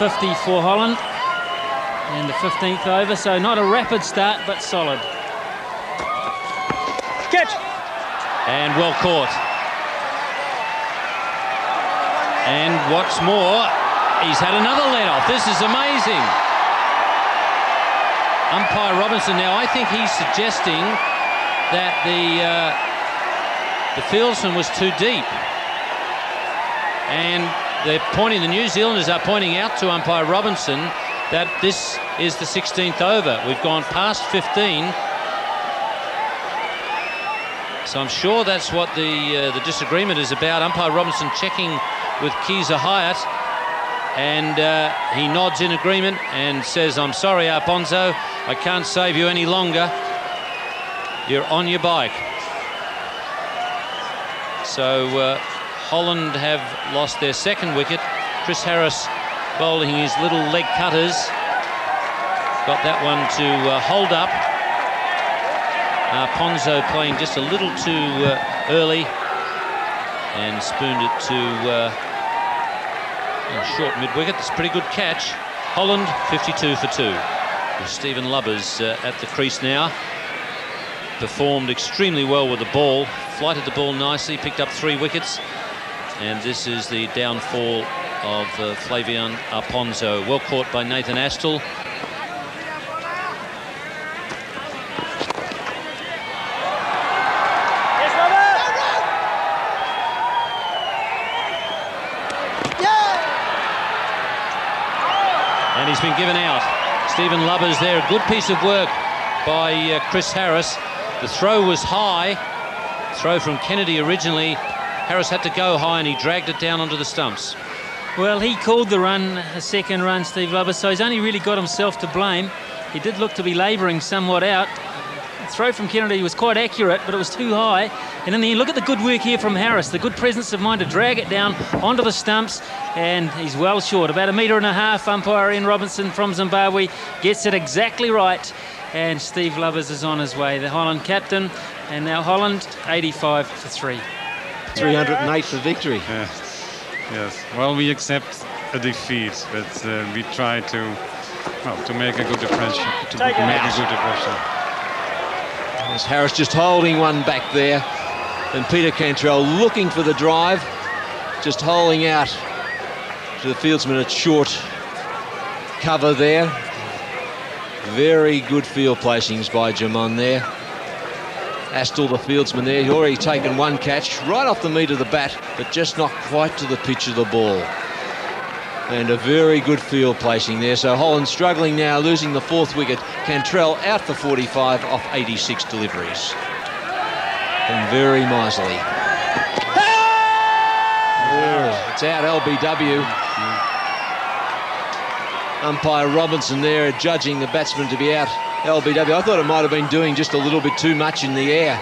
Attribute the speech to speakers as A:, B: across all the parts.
A: 50 for Holland in the 15th over, so not a rapid start, but solid.
B: Catch!
C: And well caught. And what's more, he's had another let off. This is amazing. Umpire Robinson now, I think he's suggesting that the uh, the fieldsman was too deep. And they're pointing, the New Zealanders are pointing out to umpire Robinson that this is the 16th over. We've gone past 15. So I'm sure that's what the uh, the disagreement is about. Umpire Robinson checking with Khizer Hayat, and uh, he nods in agreement and says, "I'm sorry, Aponso, I can't save you any longer. You're on your bike." So uh, Holland have lost their second wicket. Chris Harris bowling his little leg cutters. Got that one to uh, hold up. Uh, Ponzo playing just a little too uh, early and spooned it to uh, short mid-wicket. That's a pretty good catch. Holland 52 for two. With Steven Lubbers uh, at the crease now. Performed extremely well with the ball. Flighted the ball nicely, picked up three wickets. And this is the downfall of uh, Flavian Aponso. Well caught by Nathan Astle. And he's been given out. Steven Lubbers there. A good piece of work by uh, Chris Harris. The throw was high. Throw from Kennedy originally. Harris had to go high and he dragged it down onto the stumps.
A: Well, he called the run, a second run, Steve Lubbers, so he's only really got himself to blame. He did look to be labouring somewhat out. The throw from Kennedy was quite accurate, but it was too high. And in the end, look at the good work here from Harris, the good presence of mind to drag it down onto the stumps, and he's well short, about a metre and a half. Umpire Ian Robinson from Zimbabwe gets it exactly right, and Steve Lubbers is on his way, the Holland captain, and now Holland 85 for three.
D: 308 for victory.
E: Yes, yes. Well, we accept a defeat, but uh, we try to, well, to make a good impression. To make a good impression.
D: There's Harris just holding one back there, and Peter Cantrell looking for the drive, just holding out to the fieldsman at short cover there. Very good field placings by Germon there. Astle, the fieldsman there, he's already taken one catch right off the meat of the bat, but just not quite to the pitch of the ball. And a very good field placing there. So Holland struggling now, losing the fourth wicket. Cantrell out for 45 off 86 deliveries. And very miserly. Oh, it's out LBW. Umpire Robinson there judging the batsman to be out LBW. I thought it might have been doing just a little bit too much in the air.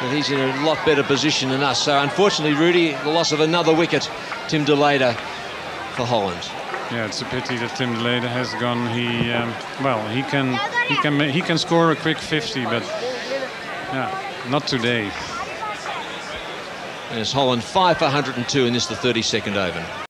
D: But he's in a lot better position than us. So unfortunately, Rudy, the loss of another wicket. Tim de Leede for Holland.
E: Yeah, it's a pity that Tim de Leede has gone. He, um, well, he can, he can, he can score a quick 50, but yeah, not today.
D: And it's Holland five for 102 in this is the 32nd over.